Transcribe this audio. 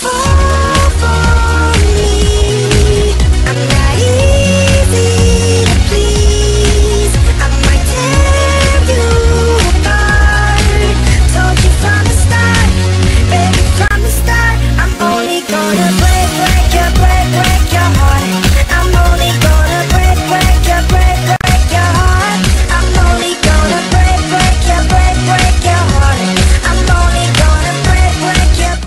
far